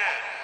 Yeah.